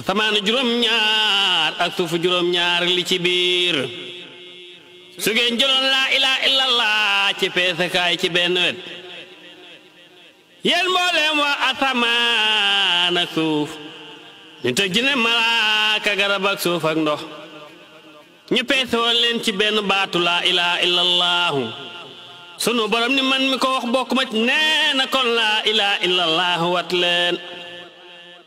asamaanu juróom-ñaar ak suufu juróom-ñaar li ci biir su ngeen jëloon laa ilaa illallah ci peesekaay ci benn wet yéen mbooleem waa asamaan ak suuf ñu tëj ne malaaka garab ak suuf ak ndox ñu peese woon leen ci benn baatu laa ilaa illallahu sunu borom ni man mi ko wax bokk ma nee na kon laa ilaa illallahu wat leen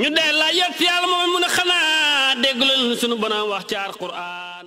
ñu dee laaj yonent yàlla moom mu ne xanaa dégg leen sunu borom wax ci alquran